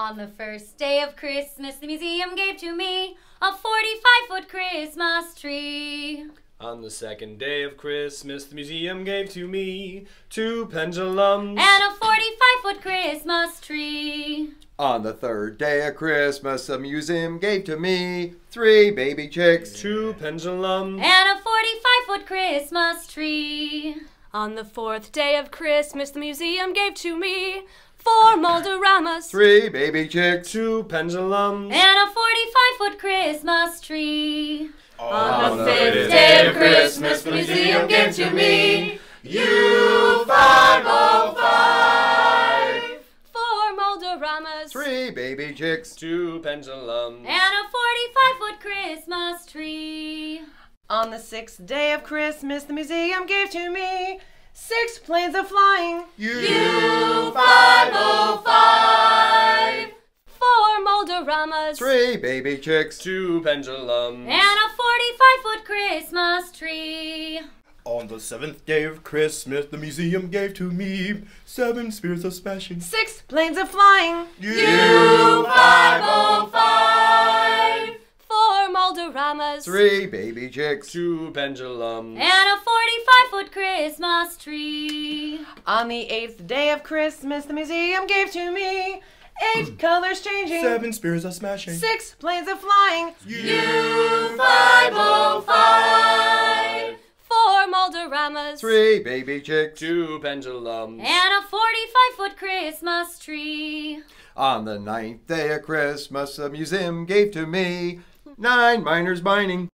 On the first day of Christmas, the museum gave to me a 45 foot Christmas tree. On the second day of Christmas, the museum gave to me two pendulums and a 45 foot Christmas tree. On the third day of Christmas, the museum gave to me three baby chicks, two pendulums and a 45 foot Christmas tree. On the fourth day of Christmas, the museum gave to me four Mold-A-Ramas, oh three baby chicks, two pendulums and a 45 foot Christmas tree. On the fifth day of Christmas, the museum gave to me you five oh five. four Mold-A-Ramas, three baby chicks, two pendulums And a 45 foot Christmas tree. On the sixth day of Christmas, the museum gave to me six planes of flying U505. four Mold-A-Ramas, three baby chicks, two pendulums And a 45 foot Christmas tree. On the seventh day of Christmas, the museum gave to me seven spears of smashing. Six planes of flying U505. Four Mold-A-Ramas, three baby chicks, two pendulums And a 45 foot Christmas tree. On the eighth day of Christmas, the museum gave to me eight hmm. colors changing Seven spears of smashing. Six planes of flying U505. four Mold-A-Ramas, three baby chicks. two pendulums And a 45 foot Christmas tree. On the ninth day of Christmas, the museum gave to me nine miners mining,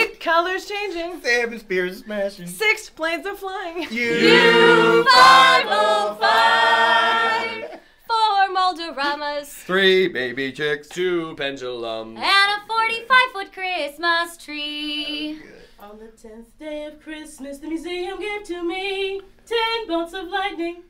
Eight colors changing Seven spears smashing. Six planes of flying U505. four Mold-A-Ramas, three baby chicks, two pendulums And a 45 foot Christmas tree. On the tenth day of Christmas, the museum gave to me ten bolts of lightning.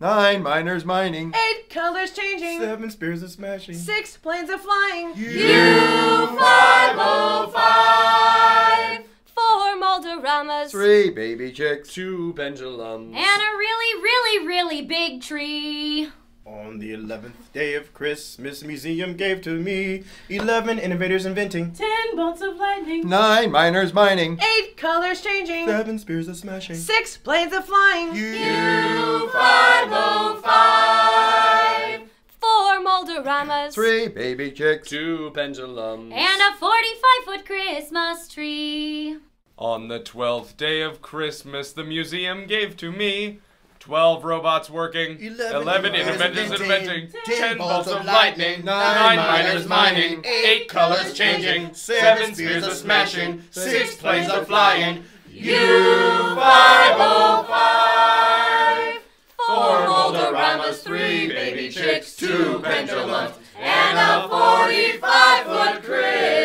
Nine miners mining, Eight colors changing Seven spears of smashing. Six planes of flying U505. four Mold-A-Ramas, three baby chicks, two pendulums And a really, really, really big tree. On the eleventh day of Christmas, museum gave to me eleven innovators inventing. Ten bolts of lightning. nine miners mining, Eight colors changing Seven spears of smashing. Six planes of flying U505. four Mold-A-Ramas, Oh three baby chicks, two pendulums. And a 45 foot Christmas tree. On the twelfth day of Christmas, the museum gave to me twelve robots working, Eleven eleven innovators inventors inventing, inventing, ten ten bolts bolts of of lightning, nine nine miners miners mining, mining, eight colors changing, seven spears of smashing, six planes of flying, U505. Four three baby chicks, two pendulums, and a forty-five foot Christmas